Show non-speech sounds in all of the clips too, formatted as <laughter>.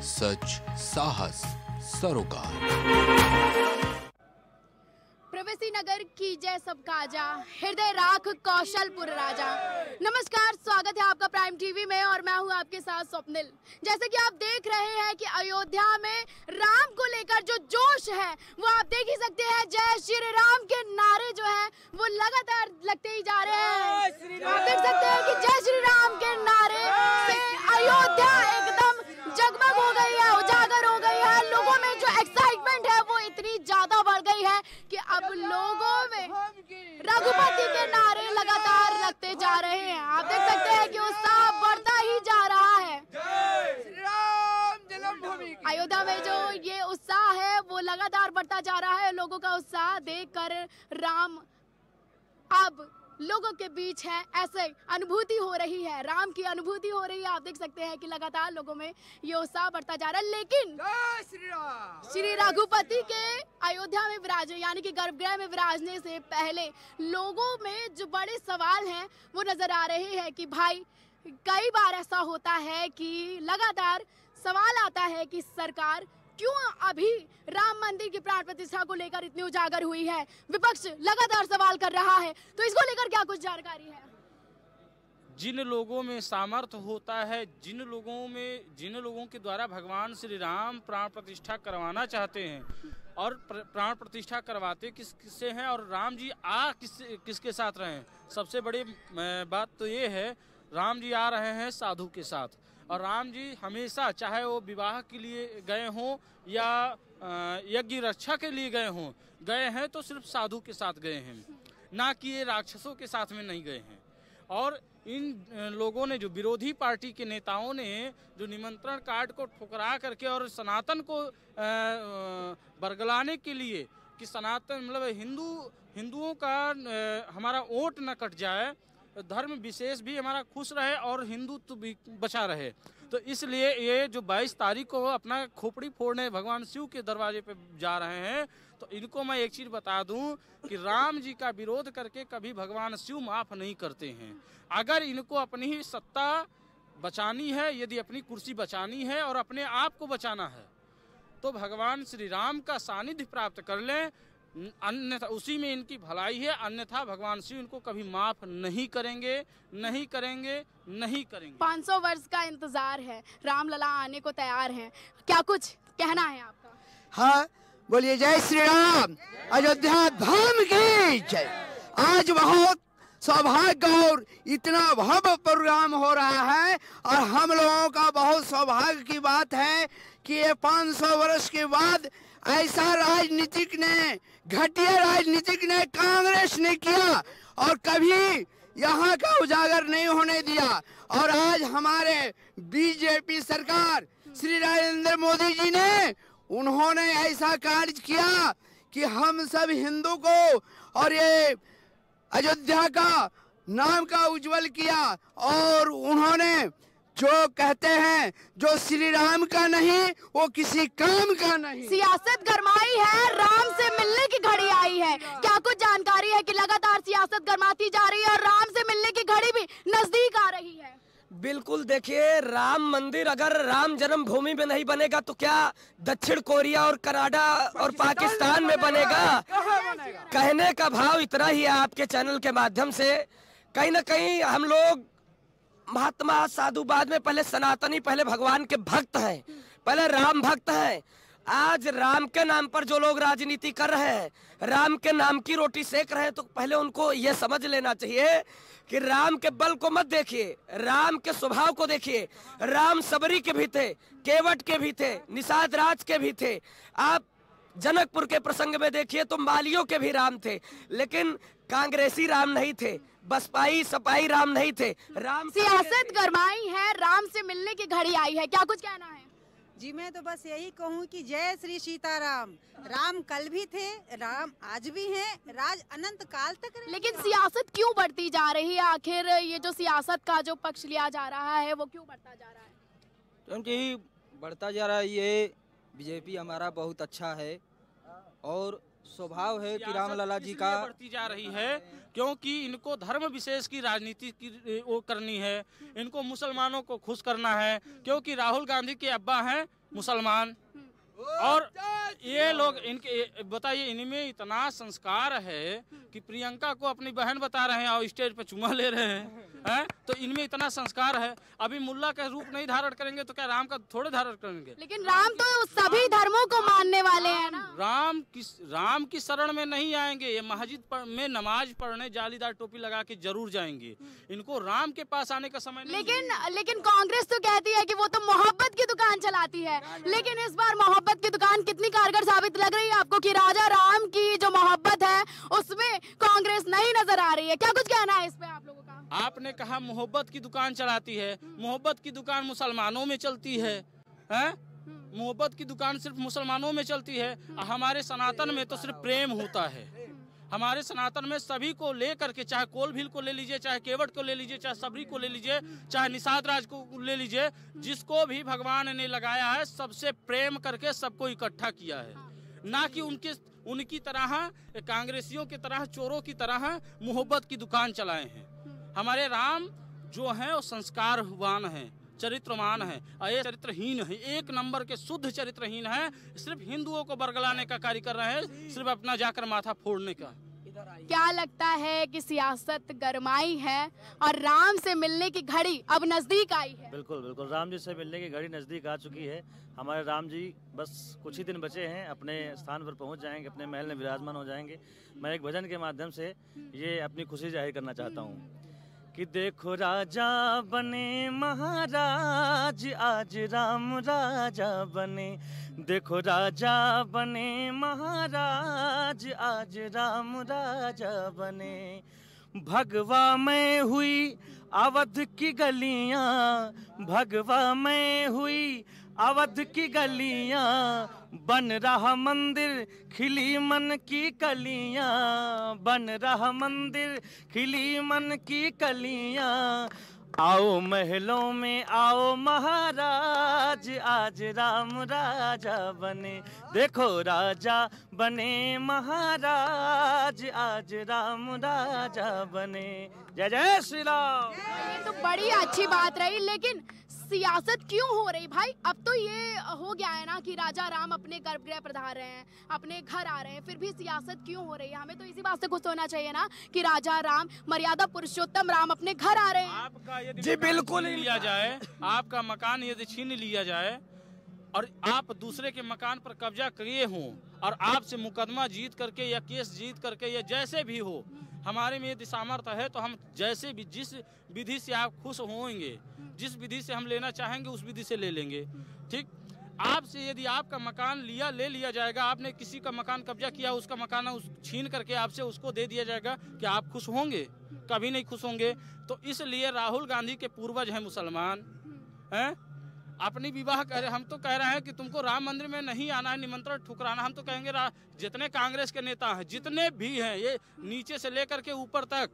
सच साहस सरोकार। प्रवेशी नगर की जय सब काजा हृदय राख कौशलपुर राजा। नमस्कार स्वागत है आपका प्राइम टीवी में और मैं हूँ आपके साथ स्वप्निल। जैसे कि आप देख रहे हैं कि अयोध्या में राम को लेकर जो जोश है वो आप देख ही सकते हैं। जय श्री राम के नारे जो है वो लगातार लगते ही जा रहे हैं। आप देख सकते हैं कि जय श्री राम के नारे से अयोध्या एकदम जगमग हो गई है, उजागर हो गई है। लोगों में जो एक्साइटमेंट है, वो इतनी ज़्यादा बढ़ गई है कि अब लोगों में रघुपति के नारे लगातार लगते जा रहे हैं। आप देख सकते हैं कि उत्साह बढ़ता ही जा रहा है। अयोध्या में जो ये उत्साह है, वो लगातार बढ़ता जा रहा है। लोगों का उत्साह देखकर राम अब लोगों के बीच है ऐसे अनुभूति हो रही है राम की अनुभूति हो रही है। आप देख सकते हैं कि लगातार लोगों में ये उत्साह बढ़ता जा रहा है लेकिन श्री रघुपति के अयोध्या में विराज यानी कि गर्भगृह में विराजने से पहले लोगों में जो बड़े सवाल हैं वो नज़र आ रहे हैं कि भाई कई बार ऐसा होता है कि लगातार सवाल आता है कि सरकार क्यों अभी राम मंदिर की प्राण प्रतिष्ठा को लेकर इतनी उजागर हुई है? विपक्ष लगातार सवाल कर रहा है। तो इसको लेकर क्या कुछ जानकारी है? जिन लोगों में सामर्थ्य होता है, जिन लोगों में, जिन लोगों के द्वारा भगवान श्री राम प्राण प्रतिष्ठा करवाना चाहते हैं और प्राण प्रतिष्ठा करवाते किस, किससे हैं और राम जी आ किस, किसके साथ रहे हैं? सबसे बड़ी बात तो ये है, राम जी आ रहे हैं साधु के साथ। और राम जी हमेशा चाहे वो विवाह के लिए गए हों या यज्ञ रक्षा के लिए गए हों, गए हैं तो सिर्फ़ साधु के साथ गए हैं, ना कि ये राक्षसों के साथ में नहीं गए हैं। और इन लोगों ने, जो विरोधी पार्टी के नेताओं ने, जो निमंत्रण कार्ड को ठुकरा करके और सनातन को बरगलाने के लिए कि सनातन मतलब हिंदू, हिंदुओं का हमारा वोट न कट जाए धर्म विशेष भी हमारा खुश रहे और हिंदुत्व भी बचा रहे। तो इसलिए ये जो 22 तारीख को अपना खोपड़ी फोड़ने भगवान शिव के दरवाजे पे जा रहे हैं तो इनको मैं एक चीज़ बता दूँ कि राम जी का विरोध करके कभी भगवान शिव माफ़ नहीं करते हैं। अगर इनको अपनी ही सत्ता बचानी है, यदि अपनी कुर्सी बचानी है और अपने आप को बचाना है तो भगवान श्री राम का सानिध्य प्राप्त कर लें अन्यथा उसी में इनकी भलाई है अन्यथा भगवान शिव इनको कभी माफ़ नहीं करेंगे नहीं करेंगे नहीं करेंगे। 500 वर्ष का इंतज़ार है राम लला आने को तैयार हैं। क्या कुछ कहना है आपका? हाँ बोलिए जय श्री राम अयोध्या धाम की जय। आज बहुत सौभाग्य और इतना भव्य प्रोग्राम हो रहा है और हम लोगों का बहुत सौभाग्य की बात है कि ये 500 वर्ष के बाद ऐसा राजनीतिक ने, घटिया राजनीतिक ने कांग्रेस ने किया और कभी यहाँ का उजागर नहीं होने दिया। और आज हमारे बीजेपी सरकार, श्री नरेंद्र मोदी जी ने, उन्होंने ऐसा कार्य किया कि हम सब हिंदू को और ये अयोध्या का नाम का उज्जवल किया और उन्होंने जो कहते हैं जो श्री राम का नहीं वो किसी काम का नहीं। सियासत गरमाई है राम से मिलने की घड़ी आई है। क्या कुछ जानकारी है कि लगातार सियासत गरमाती जा रही है और राम से मिलने की घड़ी भी नज़दीक आ रही है? बिल्कुल देखिए राम मंदिर अगर राम जन्मभूमि में नहीं बनेगा तो क्या दक्षिण कोरिया और कनाडा और पाकिस्तान में बनेगा? कहने का भाव इतना ही है आपके चैनल के माध्यम से। कहीं ना कहीं हम लोग महात्मा साधु बाद में पहले सनातनी, पहले भगवान के भक्त हैं, पहले राम भक्त हैं। आज राम के नाम पर जो लोग राजनीति कर रहे हैं, राम के नाम की रोटी सेक रहे हैं तो पहले उनको ये समझ लेना चाहिए कि राम के बल को मत देखिए, राम के स्वभाव को देखिए। राम सबरी के भी थे, केवट के भी थे, निषाद राज के भी थे। आप जनकपुर के प्रसंग में देखिए तो मालियों के भी राम थे, लेकिन कांग्रेसी राम नहीं थे। बसपाई सपाई राम नहीं थे। राम सियासत गरमाई है राम से मिलने की घड़ी आई है। क्या कुछ कहना है? जी मैं तो बस यही कहूँ कि जय श्री सीताराम। राम कल भी थे राम आज भी हैं राज अनंत काल तक। लेकिन सियासत क्यों बढ़ती जा रही है? आखिर ये जो सियासत का जो पक्ष लिया जा रहा है वो क्यों बढ़ता जा रहा है? क्योंकि बढ़ता जा रहा है ये बीजेपी हमारा बहुत अच्छा है। और स्वभाव है कि राम लला जी का बढ़ती जा रही है क्योंकि इनको धर्म विशेष की राजनीति की वो करनी है। इनको मुसलमानों को खुश करना है क्योंकि राहुल गांधी के अब्बा हैं मुसलमान। और ये लोग इनके बताइए इनमें इतना संस्कार है कि प्रियंका को अपनी बहन बता रहे हैं और स्टेज पे चुमा ले रहे हैं। हैं? तो इनमें इतना संस्कार है। अभी मुल्ला का रूप नहीं धारण करेंगे तो क्या राम का थोड़े धारण करेंगे? लेकिन राम तो सभी धर्मों को मानने वाले हैं ना। राम की राम की शरण में नहीं आएँगे। ये मस्जिद में नमाज़ पढ़ने जालीदार टोपी लगा के ज़रूर जाएँगे। इनको राम के पास आने का समय लेकिन लेकिन कांग्रेस तो कहती है की वो तो मोहब्बत की दुकान चलाती है। लेकिन इस बार मोहब्बत की दुकान कितनी कारगर साबित लग रही है आपको की राजा राम की जो मोहब्बत है उसमें कांग्रेस नहीं नज़र आ रही है। क्या कुछ कहना है इस पे आप लोगों का? आपने कहा मोहब्बत की दुकान चलाती है। मोहब्बत की दुकान मुसलमानों में चलती है। हैं? मोहब्बत की दुकान सिर्फ़ मुसलमानों में चलती है। हमारे सनातन में तो सिर्फ़ प्रेम होता है। हमारे सनातन में सभी को ले करके चाहे कोल भील को ले लीजिए, चाहे केवट को ले लीजिए, चाहे सबरी को ले लीजिए, चाहे निषाद राज को ले लीजिए, जिसको भी भगवान ने लगाया है, सबसे प्रेम करके सबको इकट्ठा किया है। ना कि उनके, उनकी तरह, कांग्रेसियों की तरह, चोरों की तरह मोहब्बत की दुकान चलाए हैं। हमारे राम जो है वो संस्कारवान है चरित्रमान है और ये चरित्रहीन है। एक नंबर के शुद्ध चरित्रहीन है सिर्फ़ हिंदुओं को बरगलाने का कार्य कर रहे हैं सिर्फ़ अपना जाकर माथा फोड़ने का। क्या लगता है कि सियासत गरमाई है और राम से मिलने की घड़ी अब नज़दीक आई है? बिल्कुल बिल्कुल। राम जी से मिलने की घड़ी नज़दीक आ चुकी है। हमारे राम जी बस कुछ ही दिन बचे हैं अपने स्थान पर पहुँच जाएँगे अपने महल में विराजमान हो जाएँगे। मैं एक भजन के माध्यम से ये अपनी खुशी ज़ाहिर करना चाहता हूँ। कि देखो राजा बने, महाराज आज राम राजा बने। देखो राजा बने, महाराज आज राम राजा बने। भगवा में हुई अवध की गलियाँ, भगवा में हुई अवध की गलियाँ, बन रहा मंदिर, खिली मन की कलियाँ। बन रहा मंदिर, खिली मन की कलियाँ। आओ महलों में, आओ महाराज, आज राम राजा बने। देखो राजा बने महाराज, आज राम राजा बने। जय जय श्री राम। तो बड़ी अच्छी बात रही, लेकिन सियासत क्यों हो रही भाई? अब तो ये हो गया है ना कि राजा राम अपने गर्भगृह पधार रहे हैं अपने घर आ रहे हैं फिर भी सियासत क्यों हो रही है? हमें तो इसी बात से खुश होना चाहिए ना कि राजा राम मर्यादा पुरुषोत्तम राम अपने घर आ रहे हैं। आपका यदि जी, बिल्कुल लिया जाए आपका मकान यदि छीन लिया जाए और आप दूसरे के मकान पर कब्जा किए हों और आपसे मुकदमा जीत करके या केस जीत करके या जैसे भी हो हमारे में यदि सामर्थ्य है तो हम जैसे भी, जिस विधि से आप खुश होंगे, जिस विधि से हम लेना चाहेंगे, उस विधि से ले लेंगे। ठीक? आपसे यदि आपका मकान लिया, ले लिया जाएगा, आपने किसी का मकान कब्जा किया, उसका मकान उस छीन करके आपसे उसको दे दिया जाएगा कि आप खुश होंगे। कभी नहीं खुश होंगे। तो इसलिए राहुल गांधी के पूर्वज हैं मुसलमान। हैं? अपनी विवाह कर हम तो कह रहे हैं कि तुमको राम मंदिर में नहीं आना है निमंत्रण ठुकराना हम तो कहेंगे रा- जितने कांग्रेस के नेता हैं जितने भी हैं ये नीचे से लेकर के ऊपर तक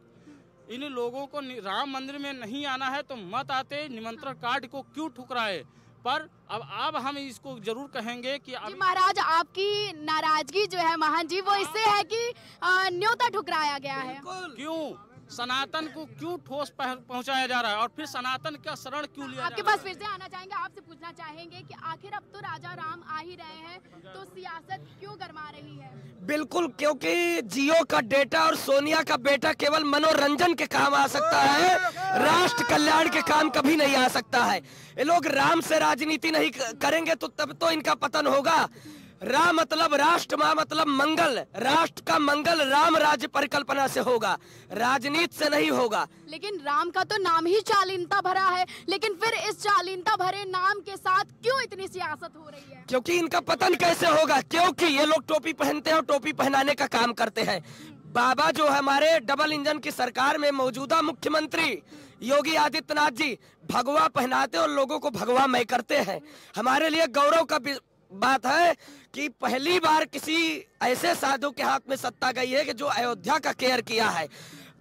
इन लोगों को राम मंदिर में नहीं आना है तो मत आते निमंत्रण कार्ड को क्यों ठुकराए? पर अब अब हम इसको ज़रूर कहेंगे कि अब महाराज आपकी नाराज़गी जो है महान जी वो इससे है कि न्योता ठुकराया गया है। क्यों? सनातन को क्यों ठोस पह- पहुँचाया जा रहा है? और फिर सनातन का शरण क्यों लिया आपके पास फिर से आना चाहेंगे? आपसे पूछना चाहेंगे कि आखिर अब तो राजा राम आ ही रहे हैं तो सियासत क्यों गरमा रही है? बिल्कुल क्योंकि जियो का डेटा और सोनिया का बेटा केवल मनोरंजन के काम आ सकता है राष्ट्र कल्याण के काम कभी नहीं आ सकता है। ये लोग राम से राजनीति नहीं करेंगे तो तब तो इनका पतन होगा। राम मतलब राष्ट्र माँ मतलब मंगल। राष्ट्र का मंगल राम राज्य परिकल्पना से होगा। राजनीति से नहीं होगा। लेकिन राम का तो नाम ही चालीनता भरा है। लेकिन फिर इस चालीनता भरे नाम के साथ क्यों इतनी सियासत हो रही है? क्योंकि इनका पतन कैसे होगा? क्योंकि ये लोग टोपी पहनते हैं और टोपी पहनाने का काम करते हैं। बाबा जो हमारे डबल इंजन की सरकार में मौजूदा मुख्यमंत्री योगी आदित्यनाथ जी भगवा पहनाते और लोगों को भगवा मय करते हैं। हमारे लिए गौरव का बात है कि पहली बार किसी ऐसे साधु के हाथ में सत्ता गई है कि जो अयोध्या का केयर किया है।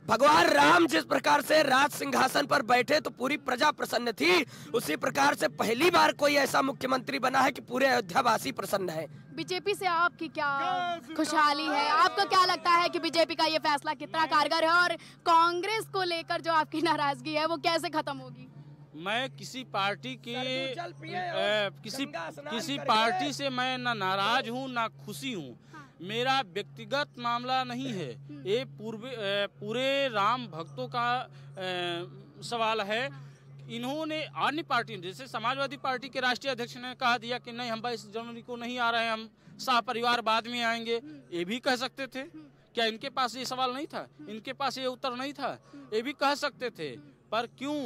भगवान राम जिस प्रकार से राज सिंहासन पर बैठे तो पूरी प्रजा प्रसन्न थी उसी प्रकार से पहली बार कोई ऐसा मुख्यमंत्री बना है कि पूरे अयोध्यावासी प्रसन्न है। बीजेपी से आपकी क्या खुशहाली है? आपको क्या लगता है कि बीजेपी का ये फैसला कितना कारगर है और कांग्रेस को लेकर जो आपकी नाराज़गी है वो कैसे खत्म होगी? मैं किसी पार्टी की अ, किसी किसी पार्टी से मैं ना नाराज़ हूँ ना खुशी हूँ। हाँ। मेरा व्यक्तिगत मामला नहीं है। ये पूर्व पूरे राम भक्तों का अ, सवाल है। इन्होंने अन्य पार्टी जैसे समाजवादी पार्टी के राष्ट्रीय अध्यक्ष ने कहा दिया कि नहीं हम बाईस जनवरी को नहीं आ रहे हैं हम शाह परिवार बाद में आएँगे। ये भी कह सकते थे। क्या इनके पास ये सवाल नहीं था? इनके पास ये उत्तर नहीं था? ये भी कह सकते थे। पर क्यों?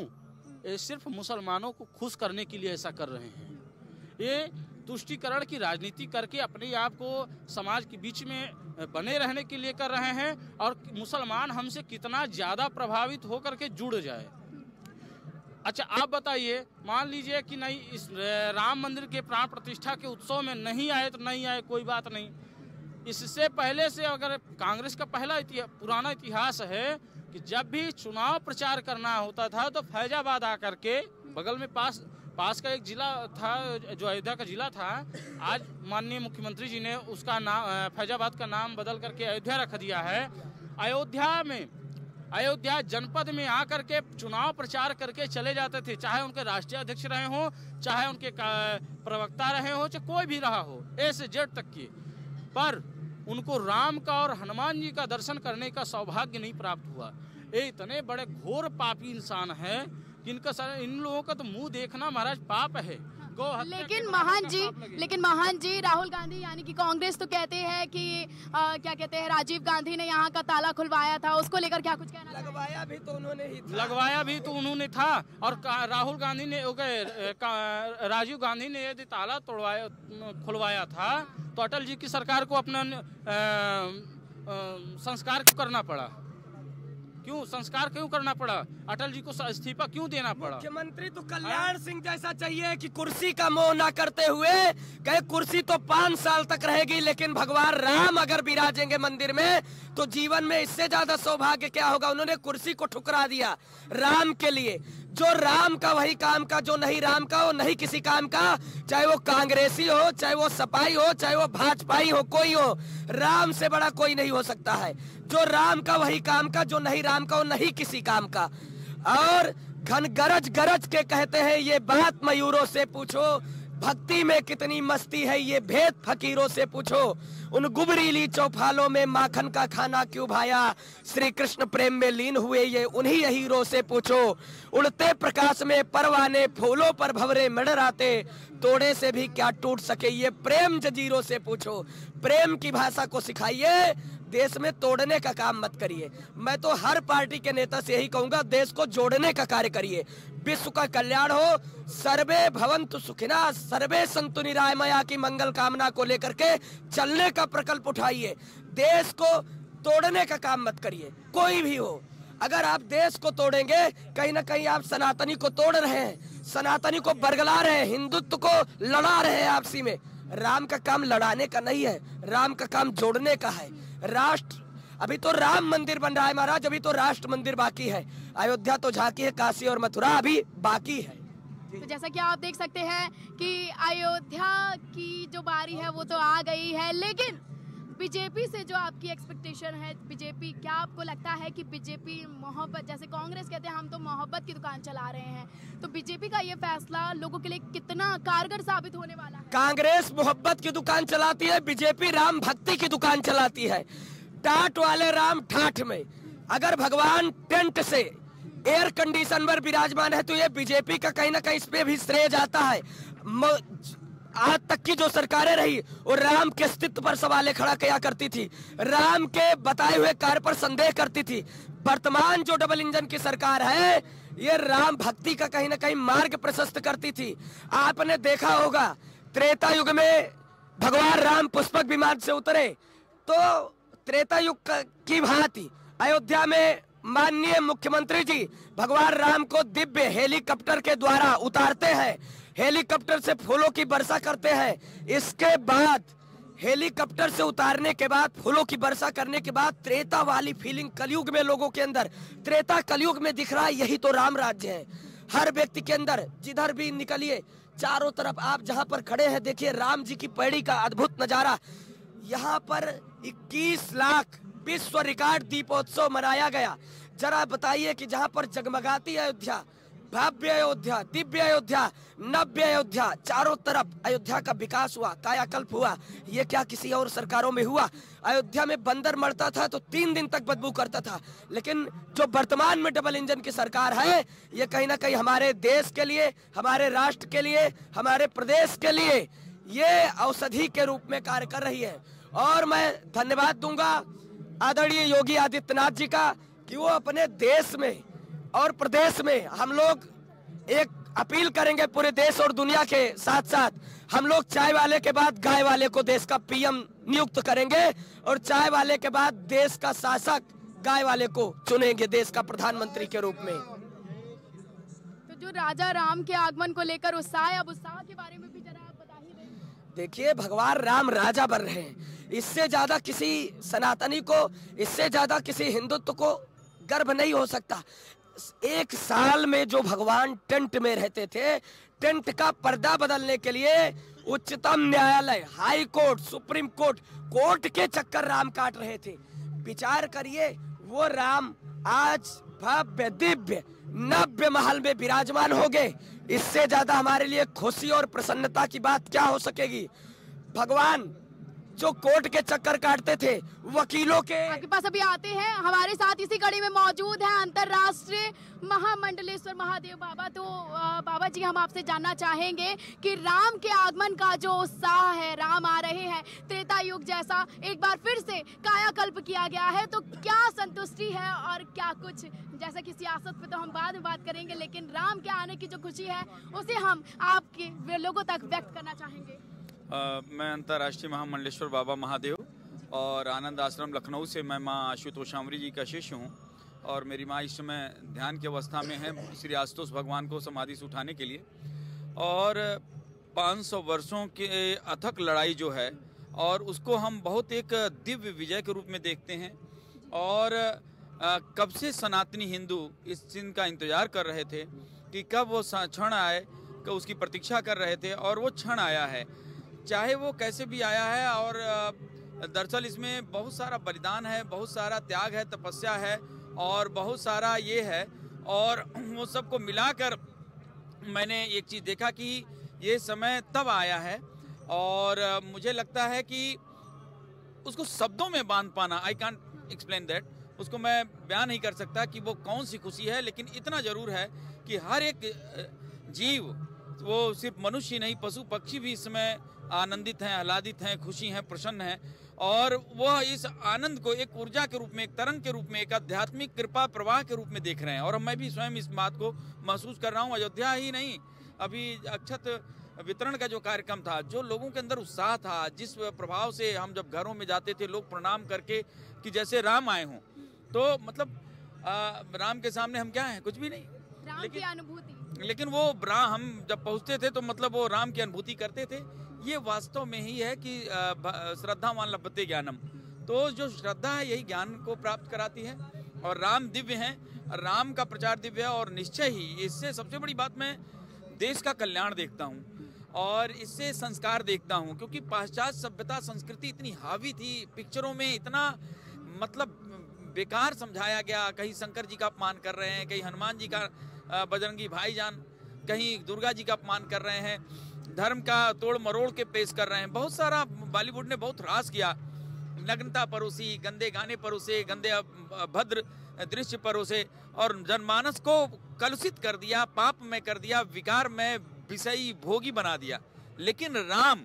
ये सिर्फ़ मुसलमानों को खुश करने के लिए ऐसा कर रहे हैं। ये तुष्टिकरण की राजनीति करके अपने आप को समाज के बीच में बने रहने के लिए कर रहे हैं और मुसलमान हमसे कितना ज़्यादा प्रभावित होकर के जुड़ जाए। अच्छा आप बताइए मान लीजिए कि नहीं इस राम मंदिर के प्राण प्रतिष्ठा के उत्सव में नहीं आए तो नहीं आए कोई बात नहीं। इससे पहले से अगर कांग्रेस का पहला इतिहा, पुराना इतिहास है कि जब भी चुनाव प्रचार करना होता था तो फैजाबाद आकर के बगल में पास पास का एक जिला था, जो अयोध्या का जिला था, आज माननीय मुख्यमंत्री जी ने उसका नाम फैजाबाद का नाम बदल करके अयोध्या रख दिया है। अयोध्या में, अयोध्या जनपद में आकर के चुनाव प्रचार करके चले जाते थे, चाहे उनके राष्ट्रीय अध्यक्ष रहे हो, चाहे उनके प्रवक्ता रहे हो, चाहे कोई भी रहा हो ए से जेड तक की। पर उनको राम का और हनुमान जी का दर्शन करने का सौभाग्य नहीं प्राप्त हुआ। ये इतने बड़े घोर पापी इंसान हैं, जिनका इन लोगों का तो मुँह देखना महाराज पाप है। लेकिन महान जी लेकिन महान जी राहुल गांधी यानी कि कांग्रेस तो कहते हैं कि आ, क्या कहते हैं राजीव गांधी ने यहाँ का ताला खुलवाया था उसको लेकर क्या कुछ कहना लगवाया भी तो उन्होंने ही था। लगवाया भी तो उन्होंने था और राहुल गांधी ने राजीव गांधी ने यदि ताला तोड़वाया खुलवाया था तो अटल जी की सरकार को अपना संस्कार करना पड़ा। क्यों? संस्कार क्यों करना पड़ा? अटल जी को इस्तीफा क्यों देना पड़ा? मुख्यमंत्री तो कल्याण सिंह जैसा चाहिए कि कुर्सी का मोह ना करते हुए कहे कुर्सी तो पाँच साल तक रहेगी लेकिन भगवान राम अगर बिराजेंगे मंदिर में तो जीवन में इससे ज़्यादा सौभाग्य क्या होगा? उन्होंने कुर्सी को ठुकरा दिया राम के लिए। जो राम का, वही काम का, जो नहीं राम का, वो नहीं किसी काम का। चाहे वो कांग्रेसी हो, चाहे वो सपाई हो, चाहे वो भाजपाई हो, कोई हो, राम से बड़ा कोई नहीं हो सकता है। जो राम का, वही काम का, जो नहीं राम का, वो नहीं किसी काम का। और घन गरज गरज के कहते हैं, ये बात मयूरों से पूछो भक्ति में कितनी मस्ती है ये भेद फकीरों से पूछो। उन गुबरीली चौफालों में माखन का खाना क्यों भाया? श्री कृष्ण प्रेम में लीन हुए ये उन्हीं हीरो से पूछो। उड़ते प्रकाश में परवाने फूलों पर भवरे मंडराते तोड़े से भी क्या टूट सके ये प्रेम जजीरों से पूछो। प्रेम की भाषा को सिखाइए, देश में तोड़ने का काम मत करिए। मैं तो हर पार्टी के नेता से यही कहूँगा, देश को जोड़ने का कार्य करिए। विश्व का कल्याण हो, सर्वे भवंतु सुखिना, सर्वे संतु निरामया की मंगल कामना को लेकर के चलने का प्रकल्प उठाइए। देश को तोड़ने का काम मत करिए, कोई भी हो। अगर आप देश को तोड़ेंगे, कहीं ना कहीं आप सनातनी को तोड़ रहे हैं। सनातनी को बरगला रहे, हिंदुत्व को लड़ा रहे आपसी में। राम का काम लड़ाने का नहीं है, राम का काम जोड़ने का है। राष्ट्र, अभी तो राम मंदिर बन रहा है महाराज, अभी तो राष्ट्र मंदिर बाकी है। अयोध्या तो झाकी है, काशी और मथुरा अभी बाकी है। तो जैसा कि आप देख सकते हैं कि अयोध्या की जो बारी है, वो तो आ गई है, लेकिन बीजेपी से जो आपकी एक्सपेक्टेशन है, बीजेपी, क्या आपको लगता है कि बीजेपी मोहब्बत, जैसे कांग्रेस कहते हैं, हम तो मोहब्बत की दुकान चला रहे हैं तो बीजेपी का ये फैसला लोगों के लिए कितना कारगर साबित होने वाला है? कांग्रेस मोहब्बत की दुकान चलाती है, बीजेपी राम भक्ति की दुकान चलाती है। टाट वाले राम ठाठ में, अगर भगवान टेंट से एयर कंडीशन पर विराजमान है तो ये बीजेपी का कहीं ना कहीं इस पे भी श्रेय जाता है। आज तक की जो सरकारें रही, वो राम के अस्तित्व पर सवालें खड़ा किया करती थी। राम के बताए हुए कार्य पर संदेह करती थी। वर्तमान जो डबल इंजन की सरकार है, ये राम भक्ति का कहीं ना कहीं मार्ग प्रशस्त करती थी। आपने देखा होगा, त्रेता युग में भगवान राम पुष्पक विमान से उतरे। तो त्रेता युग की भांति, अयोध्या में माननीय मुख्यमंत्री जी भगवान राम को दिव्य हेलीकॉप्टर के द्वारा उतारते हैं। हेलीकॉप्टर से फूलों की वर्षा करते हैं। इसके बाद, हेलीकॉप्टर से उतारने के बाद, फूलों की वर्षा करने के बाद, त्रेता वाली फीलिंग कलयुग में लोगों के अंदर, त्रेता कलयुग में दिख रहा है, यही तो राम राज्य है। हर व्यक्ति के अंदर, जिधर भी निकलिए, चारों तरफ़ आप जहाँ पर खड़े हैं, देखिए राम जी की पैड़ी का अद्भुत नज़ारा। यहाँ पर 21 लाख विश्व रिकॉर्ड दीपोत्सव मनाया गया। जरा बताइए कि जहाँ पर जगमगाती अयोध्या भव्य अयोध्या दिव्य अयोध्या नव्य अयोध्या चारों तरफ़ अयोध्या का विकास हुआ, कायाकल्प हुआ। ये क्या किसी और सरकारों में हुआ? अयोध्या में बंदर मरता था तो तीन दिन तक बदबू करता था। लेकिन जो वर्तमान में डबल इंजन की सरकार है, ये कहीं ना कहीं हमारे देश के लिए, हमारे राष्ट्र के लिए, हमारे प्रदेश के लिए, ये औषधि के रूप में कार्य कर रही है। और मैं धन्यवाद दूँगा आदरणीय योगी आदित्यनाथ जी का कि वो अपने देश में और प्रदेश में हम लोग एक अपील करेंगे पूरे देश और दुनिया के साथ साथ हम लोग चाय वाले के बाद गाय वाले को देश का पीएम नियुक्त करेंगे और चाय वाले के बाद देश का शासक गाय वाले को चुनेंगे देश का प्रधानमंत्री के रूप में। तो जो राजा राम के आगमन को लेकर उत्साह अब उत्साह के बारे में भी जरा आप बता ही देखिए भगवान राम राजा बन रहे हैं। इससे ज़्यादा किसी सनातनी को इससे ज़्यादा किसी हिंदुत्व को गर्व नहीं हो सकता। एक साल में जो भगवान टेंट में रहते थे, टेंट का पर्दा बदलने के लिए उच्चतम न्यायालय, high court, supreme court court के चक्कर राम काट रहे थे। विचार करिए, वो राम आज भव्य, दिव्य, नव्य महल में विराजमान हो गए। इससे ज़्यादा हमारे लिए खुशी और प्रसन्नता की बात क्या हो सकेगी? भगवान जो कोर्ट के चक्कर काटते थे वकीलों के। आपके पास अभी आते हैं हमारे साथ इसी कड़ी में मौजूद है अंतरराष्ट्रीय महामंडलेश्वर महादेव बाबा। तो अ, बाबा जी हम आपसे जानना चाहेंगे कि राम के आगमन का जो उत्साह है राम आ रहे हैं त्रेता युग जैसा एक बार फिर से कायाकल्प किया गया है। तो क्या संतुष्टि है और क्या कुछ? जैसा कि सियासत पे तो हम बाद में बात करेंगे लेकिन राम के आने की जो खुशी है उसे हम आपके लोगों तक व्यक्त करना चाहेंगे। मैं अंतर्राष्ट्रीय महामंडलेश्वर बाबा महादेव और आनंद आश्रम लखनऊ से मैं माँ आशुतोषामरी जी का शिष्य हूँ और मेरी माँ इस समय ध्यान की अवस्था में है श्री आशुतोष भगवान को समाधि से उठाने के लिए। और 500 वर्षों के अथक लड़ाई जो है और उसको हम बहुत एक दिव्य विजय के रूप में देखते हैं और कब से सनातनी हिंदू इस दिन का इंतज़ार कर रहे थे कि कब वो क्षण आए उसकी प्रतीक्षा कर रहे थे और वो क्षण आया है। चाहे वो कैसे भी आया है और दरअसल इसमें बहुत सारा बलिदान है, बहुत सारा त्याग है, तपस्या है और बहुत सारा ये है और <clears throat> वो सबको मिलाकर मैंने एक चीज़ देखा कि ये समय तब आया है और मुझे लगता है कि उसको शब्दों में बाँध पाना आई कांट एक्सप्लेन दैट उसको मैं बयान नहीं कर सकता कि वो कौन सी खुशी है, लेकिन इतना ज़रूर है कि हर एक जीव, वो सिर्फ़ मनुष्य नहीं, पशु पक्षी भी इस समय आनंदित हैं आह्लादित हैं खुशी हैं प्रसन्न हैं। और वह इस आनंद को एक ऊर्जा के रूप में एक तरंग के रूप में एक आध्यात्मिक कृपा प्रवाह के रूप में देख रहे हैं। और मैं भी स्वयं इस बात को महसूस कर रहा हूँ अयोध्या ही नहीं अभी अक्षत वितरण का जो कार्यक्रम था जो लोगों के अंदर उत्साह था जिस प्रभाव से हम जब घरों में जाते थे लोग प्रणाम करके कि जैसे राम आए हों तो मतलब आ, राम के सामने हम क्या हैं? कुछ भी नहीं। राम लेकिन, की अनुभूति। लेकिन वो हम जब पहुँचते थे तो मतलब वो राम की अनुभूति करते थे। ये वास्तव में ही है कि भ- श्रद्धावान लभते ज्ञानम। तो जो श्रद्धा है, यही ज्ञान को प्राप्त कराती है। और राम दिव्य हैं, राम का प्रचार दिव्य है, और निश्चय ही इससे सबसे बड़ी बात मैं देश का कल्याण देखता हूँ, और इससे संस्कार देखता हूँ, क्योंकि पाश्चात्य सभ्यता संस्कृति इतनी हावी थी, पिक्चरों में इतना मतलब बेकार समझाया गया, कहीं शंकर जी का अपमान कर रहे हैं, कहीं हनुमान जी का बजरंगी भाईजान, कहीं दुर्गा जी का अपमान कर रहे हैं। धर्म का तोड़ मरोड़ के पेश कर रहे हैं। बहुत सारा बॉलीवुड ने बहुत ह्रास किया। नग्नता परोसी गंदे गाने परोसे गंदे भद्र दृश्य परोसे और जनमानस को कलुषित कर दिया, पाप में कर दिया, विकार में विषयी भोगी बना दिया। लेकिन राम,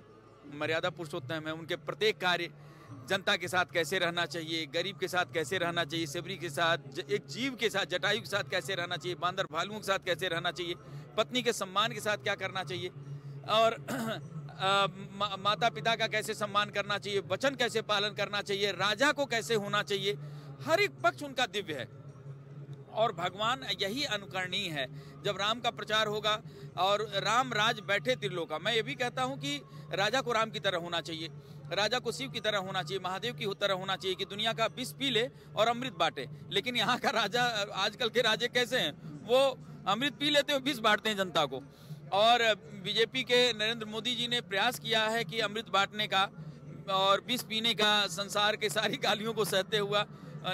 मर्यादा पुरुषोत्तम है, उनके प्रत्येक कार्य जनता के साथ कैसे रहना चाहिए, गरीब के साथ कैसे रहना चाहिए सेबरी के साथ एक जीव के साथ, जटायु के साथ कैसे रहना चाहिए, बांदर भालुओं के साथ कैसे रहना चाहिए, पत्नी के सम्मान के साथ क्या करना चाहिए और <clears throat> मा, माता पिता का कैसे सम्मान करना चाहिए वचन कैसे पालन करना चाहिए राजा को कैसे होना चाहिए हर एक पक्ष उनका दिव्य है। और भगवान यही अनुकरणीय है। जब राम का प्रचार होगा और राम राज बैठे त्रिलोका मैं ये भी कहता हूँ कि राजा को राम की तरह होना चाहिए राजा को शिव की तरह होना चाहिए महादेव की तरह होना चाहिए कि दुनिया का विष पी ले और अमृत बांटे। लेकिन यहाँ का राजा आजकल के राजे कैसे हैं? वो अमृत पी लेते हैं विष बांटते हैं जनता को। और बीजेपी के नरेंद्र मोदी जी ने प्रयास किया है कि अमृत बांटने का और विष पीने का संसार के सारी गालियों को सहते हुआ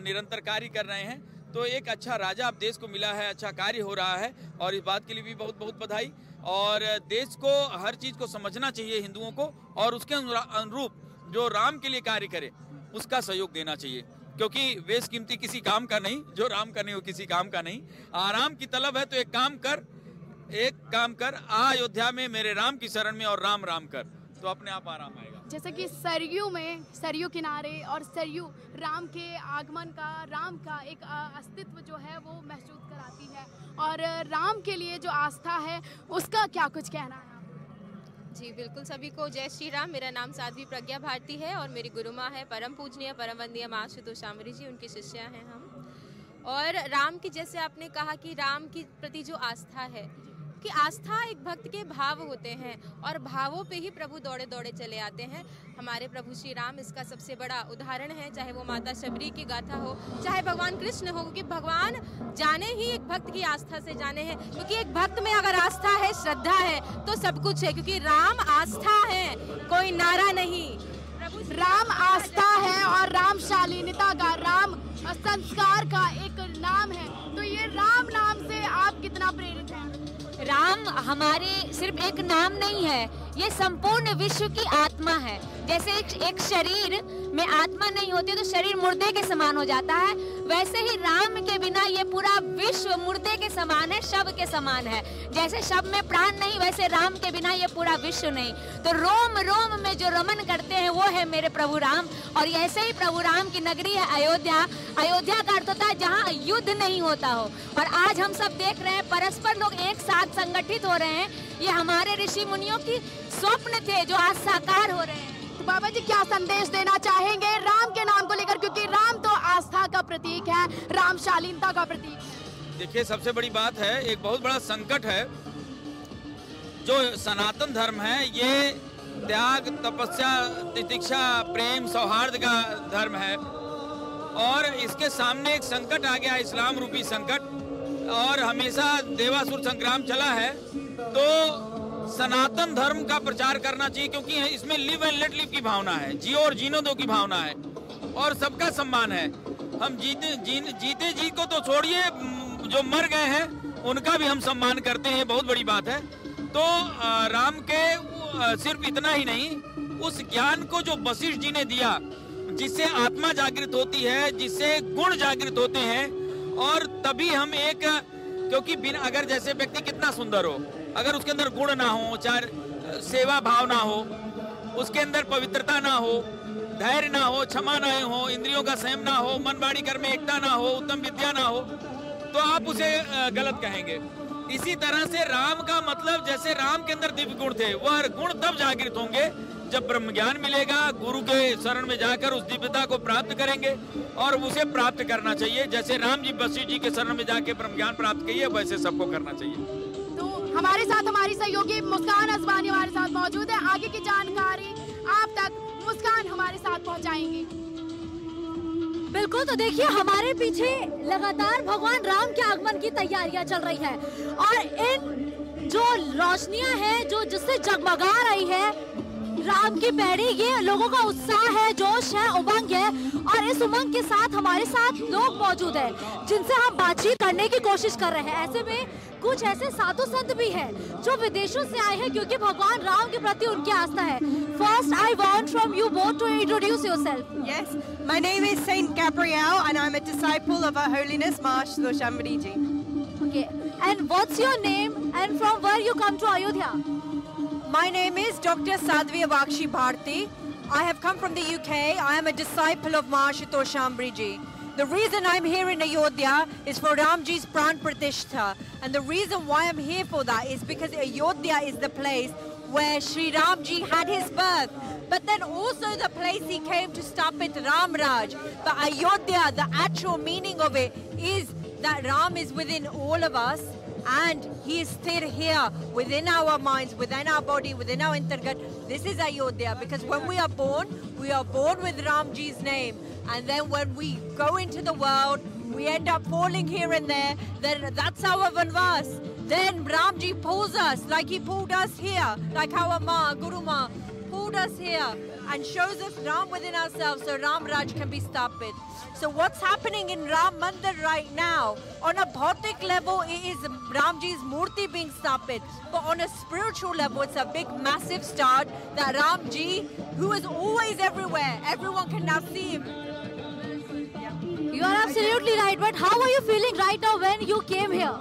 निरंतर कार्य कर रहे हैं। तो एक अच्छा राजा अब देश को मिला है अच्छा कार्य हो रहा है और इस बात के लिए भी बहुत बहुत बधाई। और देश को, हर चीज़ को समझना चाहिए हिंदुओं को और उसके अनुरूप जो राम के लिए कार्य करे, उसका सहयोग देना चाहिए। क्योंकि वेश कीमती किसी काम का नहीं, जो राम का नहीं वो किसी काम का नहीं। आराम की तलब है तो एक काम कर एक काम कर आ अयोध्या में मेरे राम की शरण में और राम राम कर। तो अपने आप आराम आएगा। जैसे कि सरयू में सरयू किनारे और सरयू राम के आगमन का राम का एक अस्तित्व जो है वो महसूस कराती है। और राम के लिए जो आस्था है उसका क्या कुछ कहना है जी बिल्कुल सभी को जय श्री राम। मेरा नाम साध्वी प्रज्ञा भारती है और मेरी गुरु माँ है परम पूजनीय परम वंदनीय माँ आशुतोषामरी जी। उनकी शिष्या हैं हम। और राम की जैसे आपने कहा कि राम की प्रति जो आस्था है कि आस्था एक भक्त के भाव होते हैं और भावों पे ही प्रभु दौड़े दौड़े चले आते हैं। हमारे प्रभु श्री राम इसका सबसे बड़ा उदाहरण है, चाहे वो माता शबरी की गाथा हो, चाहे भगवान कृष्ण हो, क्योंकि भगवान जाने ही एक भक्त की आस्था से जाने हैं। क्योंकि एक भक्त में अगर आस्था है, श्रद्धा है तो सब कुछ है, क्योंकि राम आस्था है, कोई नारा नहीं। राम आस्था है और राम शालीनता का, राम संस्कार का एक नाम है। तो ये राम नाम से आप कितना प्रेरित हैं? राम हमारे सिर्फ़ एक नाम नहीं है ये संपूर्ण विश्व की आत्मा है। जैसे एक, एक शरीर में आत्मा नहीं होती तो शरीर मुर्दे के समान हो जाता है। वैसे ही राम के बिना ये पूरा विश्व मुर्दे के समान है शब के समान है। जैसे शब में प्राण नहीं वैसे राम के बिना ये पूरा विश्व नहीं। तो रोम रोम में जो रमन करते हैं वो है मेरे प्रभु राम। और ऐसे ही प्रभु राम की नगरी है अयोध्या। अयोध्या का अर्थ होता है जहाँ युद्ध नहीं होता हो। और आज हम सब देख रहे हैं परस्पर लोग एक साथ संगठित हो रहे हैं। ये हमारे ऋषि मुनियों की स्वप्न थे जो आज साकार हो रहे हैं। तो बाबा जी क्या संदेश देना चाहेंगे? राम के नाम को लेकर, क्योंकि राम तो आस्था का प्रतीक है राम शालीनता का प्रतीक। देखिए, सबसे बड़ी बात है, एक बहुत बड़ा संकट है। जो सनातन धर्म है, ये त्याग, तपस्या, तितिक्षा, प्रेम, सौहार्द का धर्म है। और इसके सामने एक संकट आ गया, इस्लाम रूपी संकट। और हमेशा देवासुर संग्राम चला है तो सनातन धर्म का प्रचार करना चाहिए क्योंकि इसमें लिव एंड लेट लिव की भावना है। जियो और जीनो दो की भावना है। और सबका सम्मान है। हम जीते जी, जीते जी को तो छोड़िए जो मर गए हैं उनका भी हम सम्मान करते हैं बहुत बड़ी बात है। तो राम के सिर्फ़ इतना ही नहीं उस ज्ञान को जो वशिष्ठ जी ने दिया जिससे आत्मा जागृत होती है जिससे गुण जागृत होते हैं और तभी हम एक क्योंकि बिन अगर जैसे व्यक्ति कितना सुंदर हो अगर उसके अंदर गुण ना हो, चाहे सेवा भाव ना हो, उसके अंदर पवित्रता ना हो, धैर्य ना हो, क्षमा ना हो, इंद्रियों का संयम ना हो मन बाड़ी कर्म में एकता ना हो, उत्तम विद्या ना हो तो आप उसे गलत कहेंगे। इसी तरह से राम का मतलब जैसे राम के अंदर दिव्य गुण थे, वह गुण तब जागृत होंगे, जब ब्रह्म ज्ञान मिलेगा, गुरु के शरण में जाकर उस दिव्यता को प्राप्त करेंगे, और उसे प्राप्त करना चाहिए। जैसे राम जी वशिष्ठ जी के शरण में जाके ब्रह्म ज्ञान प्राप्त किए, वैसे सबको करना चाहिए। हमारे साथ हमारी सहयोगी मुस्कान अजवानी हमारे साथ मौजूद है। आगे की जानकारी, आप तक मुस्कान हमारे साथ पहुंचाएँगी। बिल्कुल तो देखिए, हमारे पीछे लगातार भगवान राम के आगमन की तैयारियाँ चल रही है। और इन जो रोशनियाँ हैं, जो जिससे जगमगा रही है, राम की पैड़ी, ये लोगों का उत्साह है, जोश है, उमंग है। और इस उमंग के साथ हमारे साथ लोग मौजूद हैं, जिनसे हम बातचीत करने की कोशिश कर रहे हैं। ऐसे में कुछ ऐसे साधु संत भी हैं जो विदेशों से आए हैं क्योंकि भगवान राम के प्रति उनकी आस्था है। First I want from you both to introduce yourself yes my and I your name and from where you come to Ayodhya my name is doctor Sadhvi Avakshi Bharti I have come from the UK I am a disciple of Marsh तोशामरी ji The reason I'm here in Ayodhya is for Ramji's Pran Pratishtha. And the reason why I'm here for that is because Ayodhya is the place where Sri Ramji had his birth. But then also the place he came to stop at Ramraj. But Ayodhya, the actual meaning of it is that Ram is within all of us and he is still here within our minds, within our body, within our intergat. This is Ayodhya because when we are born, we are born with Ramji's name. And then when we go into the world, we end up falling here and there. Then that's our vanvas. Then Ramji pulls us like he pulled us here, like our Ma, Guru Ma pulled us here and shows us Ram within ourselves so Ram Raj can be stopped. with. So what's happening in Ram Mandir right now, on a bhautik level, it is Ramji's murti being stopped. But on a spiritual level, it's a big, massive start that Ramji, who is always everywhere, everyone can now see him. You are absolutely right. But how are you feeling right now when you came here?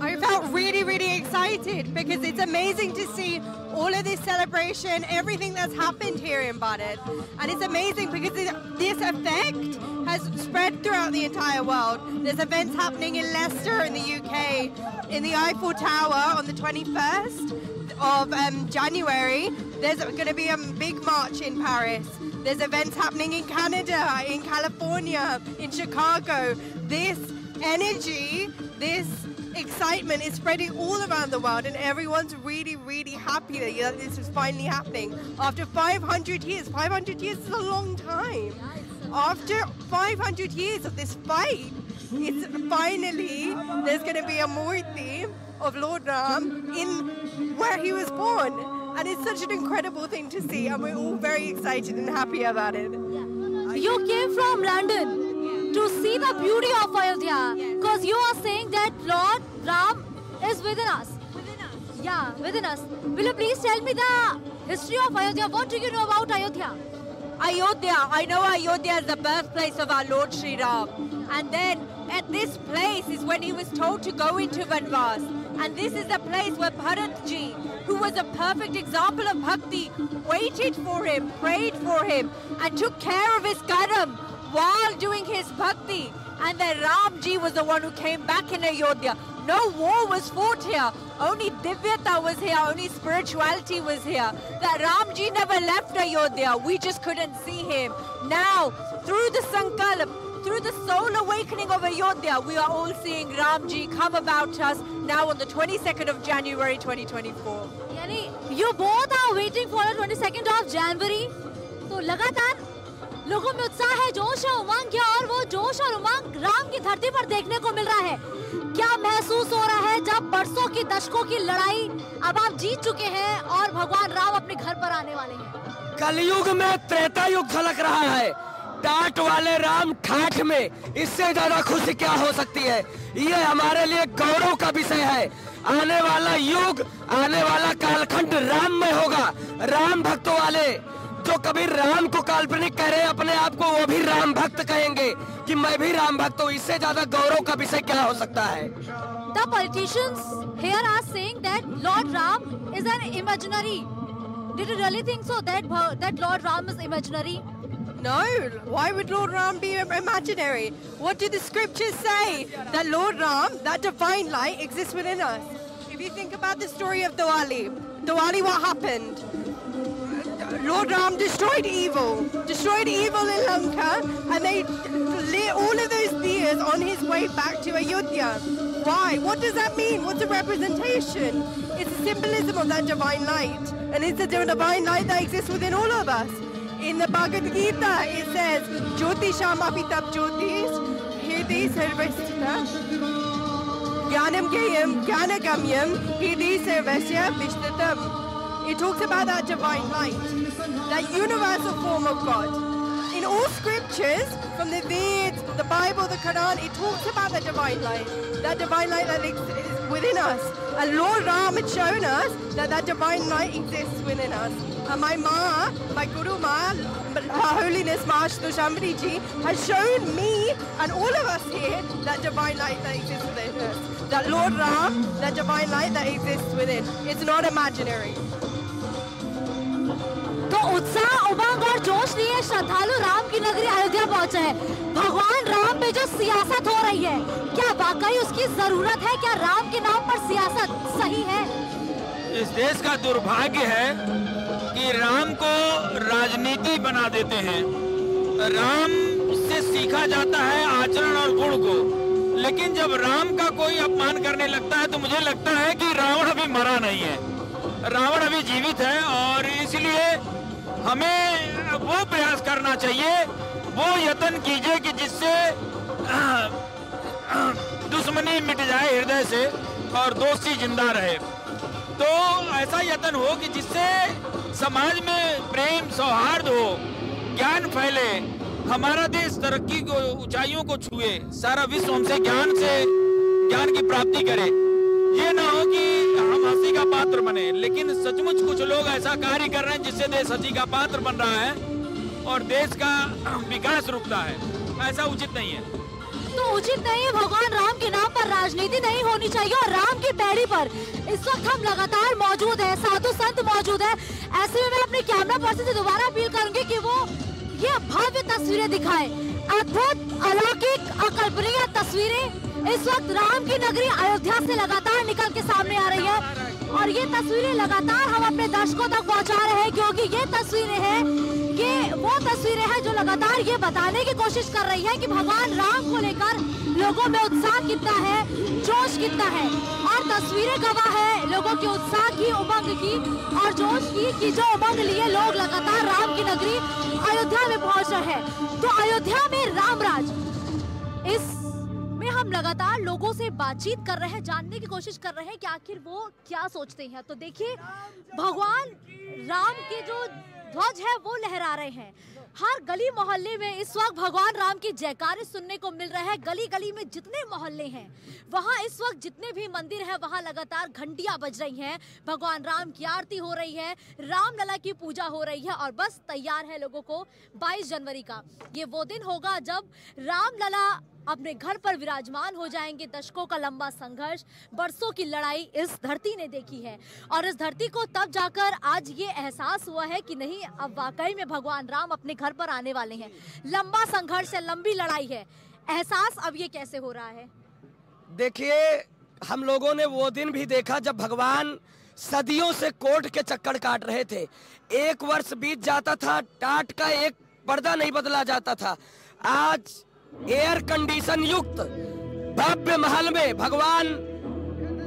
I felt really, really excited because it's amazing to see all of this celebration, everything that's happened here in Bharat. And it's amazing because this effect has spread throughout the entire world. There's events happening in Leicester in the UK, in the Eiffel Tower on the 21st of um, January. There's going to be a big march in Paris. There's events happening in Canada, in California, in Chicago. This energy, this excitement is spreading all around the world and everyone's really, really happy that this is finally happening. After 500 years, 500 years is a long time. After 500 years of this fight, it's finally, there's going to be a Murti of Lord Ram in where he was born. And it's such an incredible thing to see and we're all very excited and happy about it. You came from London to see the beauty of Ayodhya because you are saying that Lord Ram is within us. Within us. Yeah, within us. Will you please tell me the history of Ayodhya? What do you know about Ayodhya? Ayodhya. I know Ayodhya is the birthplace of our Lord Sri Ram. And then at this place is when he was told to go into Vanvas. And this is the place where Bharatji, who was a perfect example of bhakti, waited for him, prayed for him, and took care of his karam while doing his bhakti. And then Ramji was the one who came back in Ayodhya. No war was fought here. Only Divyata was here. Only spirituality was here. That Ramji never left Ayodhya. We just couldn't see him. Now, through the Sankalp, through the soul awakening of Ayodhya, we are all seeing Ramji come about us now on the 22nd of January 2024. यानी you both are waiting for the 22nd of January. तो लगातार लोगों में उत्साह है जोश है उमंग है और वो जोश और उमंग राम की धरती पर देखने को मिल रहा है क्या महसूस हो रहा है जब बरसों की दशकों की लड़ाई अब आप जीत चुके हैं और भगवान राम अपने घर पर आने वाले हैं कलयुग में त्रेता युग झलक रहा है टाट वाले राम ठाठ में, इससे ज़्यादा खुशी क्या हो सकती है? ये हमारे लिए गौरव का विषय है। आने वाला युग, आने वाला कालखंड राम में होगा। राम भक्तों वाले, जो कभी राम को काल्पनिक कह रहे अपने आप को वो भी राम भक्त कहेंगे कि मैं भी राम भक्त हूँ। इससे ज़्यादा गौरव का विषय क्या हो सकता है? The politicians here are saying that Lord Ram? No, why would Lord Ram be imaginary? What do the scriptures say? That Lord Ram, that divine light, exists within us. If you think about the story of Diwali, Diwali, what happened? Lord Ram destroyed evil, destroyed evil in Lanka, and they lit all of those diyas on his way back to Ayodhya. Why? What does that mean? What's a representation? It's a symbolism of that divine light, and it's a divine light that exists within all of us. In the Bhagavad Gita, it says, Jyotisham apitab jyotis, hriday sarvastita, jnanam gayam, jnanagamyam, hriday sarvasya vishtatam. It talks about that divine light, that universal form of God. In all scriptures, from the Vedas, the Bible, the Quran, it talks about the divine light, that divine light that is within us. And Lord Ram had shown us that that divine light exists within us. And my Ma, my Guru Ma, Her Holiness Mahashto Shambhari Ji, has shown me and all of us here that divine light that exists within us. That Lord Ram, that divine light that exists within. It's not imaginary. तो उत्साह उमंग और जोश लिए श्रद्धालु राम की नगरी अयोध्या पहुँचे हैं भगवान राम पे जो सियासत हो रही है क्या वाकई उसकी ज़रूरत है क्या राम के नाम पर सियासत सही है इस देश का दुर्भाग्य है कि राम को राजनीति बना देते हैं। राम से सीखा जाता है आचरण और गुण को। लेकिन जब राम का कोई अपमान करने लगता है तो मुझे लगता है कि रावण अभी मरा नहीं है। रावण अभी जीवित है और इसलिए हमें वो प्रयास करना चाहिए, वो यत्न कीजिए कि जिससे <clears throat> दुश्मनी मिट जाए हृदय से और दोस्ती ज़िंदा रहे। तो ऐसा यत्न हो कि जिससे समाज में प्रेम, सौहार्द हो, ज्ञान फैले, हमारा देश तरक्की को, ऊंचाइयों को छुए, सारा विश्व हमसे ज्ञान से, ज्ञान की प्राप्ति करे। ये ना हो कि हम हँसी का पात्र बने, लेकिन सचमुच कुछ लोग ऐसा कार्य कर रहे हैं जिससे देश हँसी का पात्र बन रहा है और देश का विकास रुकता है। ऐसा उचित नहीं है। तो उचित नहीं है। भगवान राम के नाम पर राजनीति नहीं होनी चाहिए और राम की पैड़ी पर इस वक्त हम लगातार मौजूद है, साधु संत मौजूद है। ऐसे में मैं अपने कैमरा पर्सन से दोबारा अपील करूँगी कि वो ये भव्य तस्वीरें दिखाए। अद्भुत, अलौकिक, अकल्पनीय तस्वीरें। इस वक्त राम की नगरी अयोध्या से लगातार निकल के सामने और ये तस्वीरें लगातार हम अपने दर्शकों तक पहुँचा रहे हैं, क्योंकि ये तस्वीरें हैं कि वो तस्वीरें हैं जो लगातार ये बताने की कोशिश कर रही है कि भगवान राम को लेकर लोगों में उत्साह कितना है, जोश कितना है। और तस्वीरें गवाह है लोगों के उत्साह की, उमंग की, और जोश की कि जो उमंग लिए लोग लगातार राम की नगरी अयोध्या में पहुँच रहे हैं। तो अयोध्या में रामराज, इस हम लगातार लोगों से बातचीत कर रहे हैं, जानने की कोशिश कर रहे हैं कि आखिर वो क्या सोचते हैं। तो देखिए, भगवान राम के जो ध्वज है, वो लहरा रहे हैं। हर गली मोहल्ले में इस वक्त भगवान राम की जयकारे सुनने को मिल रहा है। गली गली में जितने मोहल्ले हैं, वहाँ इस वक्त जितने भी मंदिर हैं, वहाँ लगातार घंटियाँ बज रही हैं। भगवान राम की आरती हो रही है, रामलला की पूजा हो रही है और बस तैयार है लोगों को 22 जनवरी का। ये वो दिन होगा जब रामलला अपने घर पर विराजमान हो जाएँगे। दशकों का लंबा संघर्ष, बरसों की लड़ाई इस धरती ने देखी है। और इस धरती को तब जाकर आज ये एहसास हुआ है कि नहीं, अब वाकई में भगवान राम अपने घर पर आने वाले हैं। लंबा संघर्ष है, लंबी लड़ाई है। एहसास अब ये कैसे हो रहा है? देखिए, हम लोगों ने वो दिन भी देखा जब भगवान सदियों से कोर्ट के चक्कर काट रहे थे। एक वर्ष बीत जाता था, टाट का एक पर्दा नहीं बदला जाता था। आज एयर कंडीशन युक्त भव्य महल में भगवान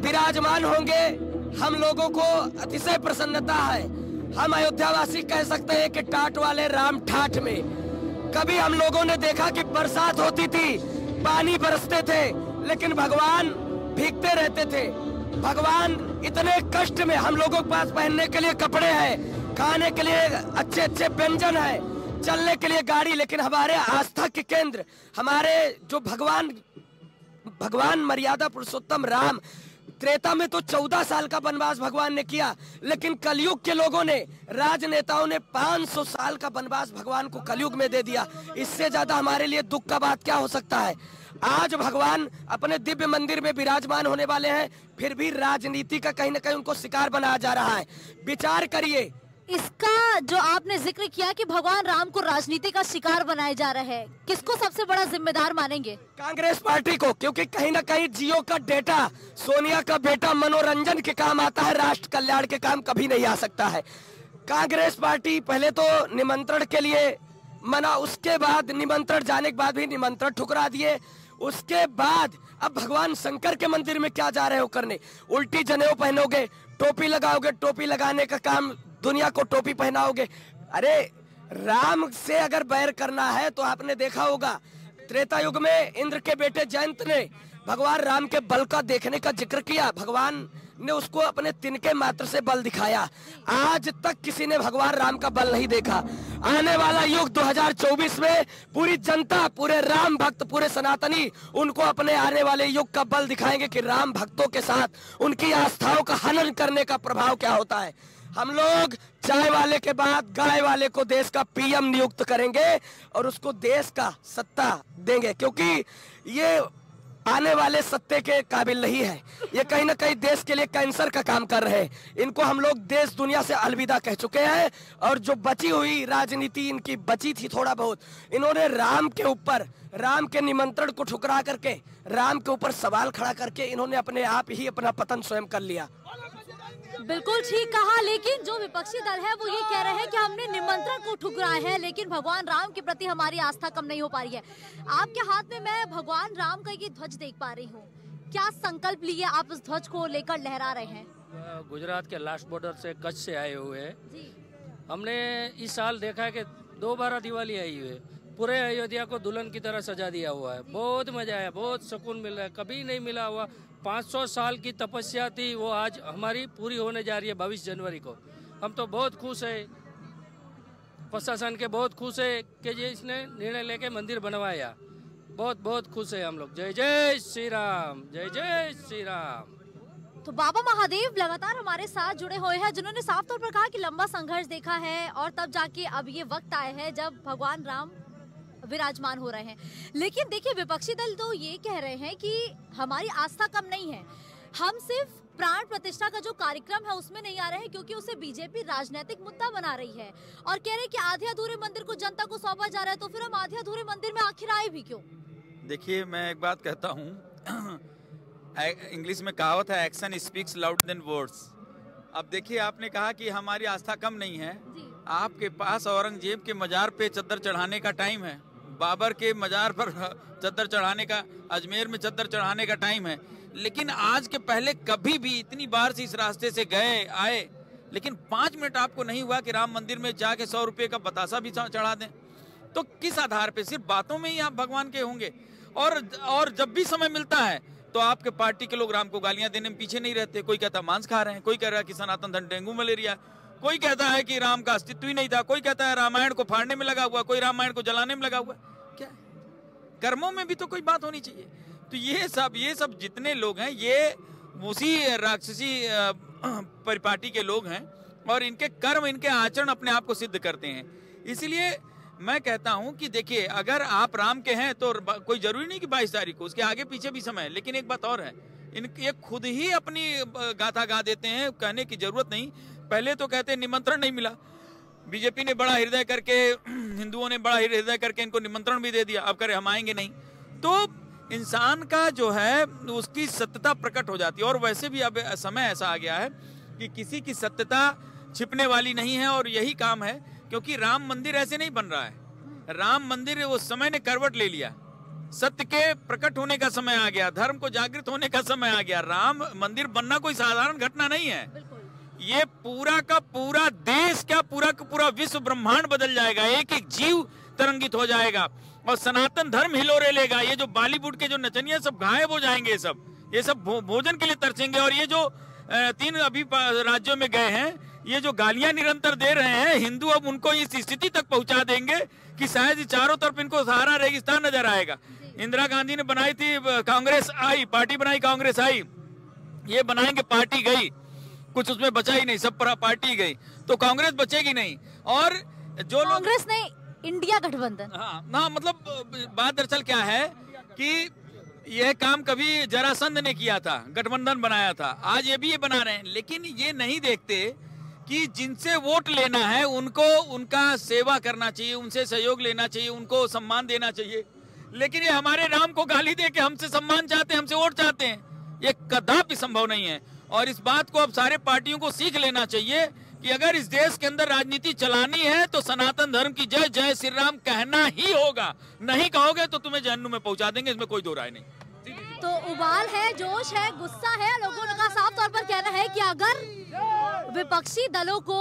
विराजमान होंगे। हम लोगों को अतिशय प्रसन्नता है। हम अयोध्यावासी कह सकते हैं कि टाट वाले राम ठाठ में। कभी हम लोगों ने देखा कि बरसात होती थी, पानी बरसते थे, लेकिन भगवान भीगते रहते थे। भगवान इतने कष्ट में हम लोगों के पास पहनने के लिए कपड़े हैं, खाने के लिए अच्छे अच्छे व्यंजन है। चलने के लिए गाड़ी, लेकिन हमारे आस्था के केंद्र, हमारे जो भगवान भगवान मर्यादा पुरुषोत्तम राम, त्रेता में तो चौदह साल का वनवास भगवान ने किया, लेकिन कलयुग के लोगों ने, राजनेताओं ने 500 साल का वनवास भगवान को कलयुग में दे दिया। इससे ज़्यादा हमारे लिए दुख का बात क्या हो सकता है? आज भगवान अपने दिव्य मंदिर में विराजमान होने वाले हैं, फिर भी राजनीति का कहीं ना कहीं उनको शिकार बनाया जा रहा है। विचार करिए इसका जो आपने ज़िक्र किया कि भगवान राम को राजनीति का शिकार बनाया जा रहा है, किसको सबसे बड़ा जिम्मेदार मानेंगे? कांग्रेस पार्टी को, क्योंकि कहीं ना कहीं जियो का डेटा, सोनिया का बेटा मनोरंजन के काम आता है, राष्ट्र कल्याण के काम कभी नहीं आ सकता है। कांग्रेस पार्टी पहले तो निमंत्रण के लिए मना, उसके बाद निमंत्रण, जाने के बाद भी निमंत्रण ठुकरा दिए। उसके बाद अब भगवान शंकर के मंदिर में क्या जा रहे हो करने? उल्टी जनेऊ पहनोगे, टोपी लगाओगे, टोपी लगाने का काम दुनिया को टोपी पहनाओगे। अरे, राम से अगर बैर करना है तो आपने देखा होगा, त्रेता युग में इंद्र के बेटे जयंत ने भगवान राम के बल का देखने का ज़िक्र किया। भगवान ने उसको अपने तिनके मात्र से बल दिखाया। आज तक किसी ने भगवान राम का बल नहीं देखा। आने वाला युग 2024 में पूरी जनता, पूरे राम भक्त, पूरे सनातनी, उनको अपने आने वाले युग का बल दिखाएँगे कि राम भक्तों के साथ उनकी आस्थाओं का हनन करने का प्रभाव क्या होता है। हम लोग चाय वाले के बाद गाय वाले को देश का पीएम नियुक्त करेंगे और उसको देश का सत्ता देंगे, क्योंकि ये आने वाले सत्ते के काबिल नहीं है। ये कहीं ना कहीं देश के लिए कैंसर का काम कर रहे हैं। इनको हम लोग देश दुनिया से अलविदा कह चुके हैं और जो बची हुई राजनीति इनकी बची थी थोड़ा बहुत, इन्होंने राम के ऊपर, राम के निमंत्रण को ठुकरा करके, राम के ऊपर सवाल खड़ा करके इन्होंने अपने आप ही अपना पतन स्वयं कर लिया। बिल्कुल ठीक कहा लेकिन जो विपक्षी दल है वो ये कह रहे हैं कि हमने निमंत्रण को ठुकराया है लेकिन भगवान राम के प्रति हमारी आस्था कम नहीं हो पा रही है। आपके हाथ में मैं भगवान राम का ये ध्वज देख पा रही हूँ। क्या संकल्प लिए आप इस ध्वज को लेकर लहरा रहे हैं? गुजरात के लास्ट बॉर्डर से कच्छ से आए हुए हैं। हमने इस साल देखा है कि दो बारह दिवाली आई हुई है। पूरे अयोध्या को दुल्हन की तरह सजा दिया हुआ है। बहुत मज़ा आया बहुत सुकून मिल रहा है। कभी नहीं मिला हुआ। 500 साल की तपस्या थी, वो आज हमारी पूरी होने जा रही है बाईस जनवरी को। हम तो बहुत खुश है। प्रशासन के बहुत खुश है कि ये इसने निर्णय लेके मंदिर बनवाया। बहुत बहुत खुश है हम लोग। जय जय श्री राम, जय जय श्री राम। तो बाबा महादेव लगातार हमारे साथ जुड़े हुए हैं, जिन्होंने साफ़ तौर पर कहा कि लंबा संघर्ष देखा है और तब जाके अब ये वक्त आया है जब भगवान राम विराजमान हो रहे हैं। लेकिन देखिए विपक्षी दल तो ये कह रहे हैं कि हमारी आस्था कम नहीं है। हम सिर्फ़ प्राण प्रतिष्ठा का जो कार्यक्रम है उसमें नहीं आ रहे हैं क्योंकि उसे बीजेपी राजनीतिक मुद्दा बना रही है। और कह रहे हैं कि आधे अधूरे मंदिर को जनता को सौंपा जा रहा है तो फिर हम आधे अधूरे मंदिर में आखिर आए भी क्यों? देखिए मैं एक बात कहता हूँ। <clears throat> इंग्लिश में कहावत है action speaks loud then words अब देखिए आपने कहा कि हमारी आस्था कम नहीं है। आपके पास औरंगज़ेब के मजार पे चद्दर चढ़ाने का टाइम है। बाबर के मजार पर <laughs> चद्दर चढ़ाने का, अजमेर में चद्दर चढ़ाने का टाइम है। लेकिन आज के पहले कभी भी इतनी बार से इस रास्ते से गए, आए, लेकिन पाँच मिनट आपको नहीं हुआ कि राम मंदिर में जाके सौ रुपये का बतासा भी चढ़ा दें। तो किस आधार पे? सिर्फ़ बातों में ही आप भगवान के होंगे। और और जब भी समय मिलता है तो आपके पार्टी के लोग राम को गालियाँ देने में पीछे नहीं रहते। कोई कहता मांस खा रहे हैं। कोई कह रहा है कि सनातन धन डेंगू मलेरिया। कोई कहता है कि राम का अस्तित्व ही नहीं था, कोई कहता है रामायण को फाड़ने में लगा हुआ, कोई रामायण को जलाने में लगा हुआ, क्या? कर्मों में भी तो कोई बात होनी चाहिए। तो ये सब ये सब जितने लोग हैं, ये उसी राक्षसी परिपाटी के लोग हैं और इनके कर्म, इनके आचरण अपने आप को सिद्ध करते हैं। इसलिए मैं कहता हूँ कि देखिए, अगर आप राम के हैं तो कोई ज़रूरी नहीं कि बाईस तारीख को, उसके आगे पीछे भी समय है, लेकिन एक बात और है इन ये खुद ही अपनी गाथा गा देते हैं, कहने की ज़रूरत नहीं। पहले तो कहते निमंत्रण नहीं मिला। बीजेपी ने बड़ा हृदय करके, <clears throat> हिंदुओं ने बड़ा हृदय करके इनको निमंत्रण भी दे दिया। अब करे, हम आएँगे नहीं। तो इंसान का जो है, उसकी सत्यता प्रकट हो जाती है। और वैसे भी अब समय ऐसा आ गया है कि किसी की सत्यता छिपने वाली नहीं है और यही काम है, क्योंकि राम मंदिर ऐसे नहीं बन रहा है। राम मंदिर उस समय ने करवट ले लिया। सत्य के प्रकट होने का समय आ गया, धर्म को जागृत होने का समय आ गया। राम मंदिर बनना कोई साधारण घटना नहीं है। ये पूरा का पूरा देश का पूरा का पूरा विश्व ब्रह्मांड बदल जाएगा? एक एक जीव तरंगित हो जाएगा और सनातन धर्म हिलोरे लेगा। ये जो बॉलीवुड के जो नचनिया सब गायब हो जाएँगे ये सब ये सब भोजन के लिए तरसेंगे और ये जो तीन अभी राज्यों में गए हैं ये जो गालियाँ निरंतर दे रहे हैं हिंदू अब उनको इस स्थिति तक पहुँचा देंगे कि शायद चारों तरफ़ इनको सहारा रेगिस्तान नज़र आएगा। इंदिरा गांधी ने बनाई थी कांग्रेस आई पार्टी बनाई कांग्रेस आई। ये बनाएँगे पार्टी गई। कुछ उसमें बचा ही नहीं सब पार्टी गई। तो कांग्रेस बचेगी नहीं। और जो कांग्रेस नहीं इंडिया गठबंधन। हाँ हाँ मतलब बात दरअसल क्या है कि यह काम कभी जरासंध ने किया था गठबंधन बनाया था। आज ये भी ये बना रहे हैं। लेकिन ये नहीं देखते कि जिनसे वोट लेना है उनको उनका सेवा करना चाहिए उनसे सहयोग लेना चाहिए उनको सम्मान देना चाहिए। लेकिन ये हमारे राम को गाली दे के हमसे सम्मान चाहते हैं हमसे वोट चाहते हैं ये कदापि संभव नहीं है। और इस बात को अब सारे पार्टियों को सीख लेना चाहिए कि अगर इस देश के अंदर राजनीति चलानी है तो सनातन धर्म की जय जय श्री राम कहना ही होगा। नहीं कहोगे तो तुम्हें जहन्नुम में पहुँचा देंगे, इसमें कोई दो राय नहीं। तो उबाल है, जोश है, गुस्सा है, लोगों का साफ़ तौर पर कहना है कि अगर विपक्षी दलों को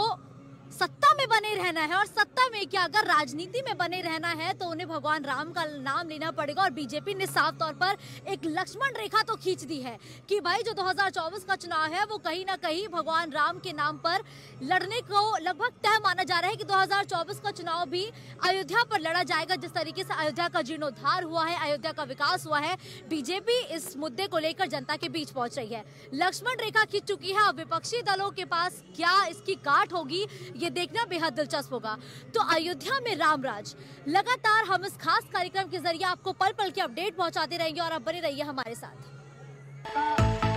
सत्ता में बने रहना है और सत्ता में क्या अगर राजनीति में बने रहना है तो उन्हें भगवान राम का नाम लेना पड़ेगा और बीजेपी ने साफ़ तौर पर एक लक्ष्मण रेखा तो खींच दी है कि भाई जो 2024 का चुनाव है, वो कहीं ना कहीं भगवान राम के नाम पर लड़ने को लगभग तय माना जा रहा है कि 2024 का चुनाव भी अयोध्या पर लड़ा जाएगा। जिस तरीके से अयोध्या का जीर्णोद्धार हुआ है, अयोध्या का विकास हुआ है, बीजेपी इस मुद्दे को लेकर जनता के बीच पहुँच रही है। लक्ष्मण रेखा खींच चुकी है और विपक्षी दलों के पास क्या इसकी काट होगी, ये देखना बेहद दिलचस्प होगा। तो अयोध्या में रामराज, लगातार हम इस खास कार्यक्रम के ज़रिए आपको पल पल के अपडेट पहुंचाते रहेंगे और आप बने रहिए हमारे साथ।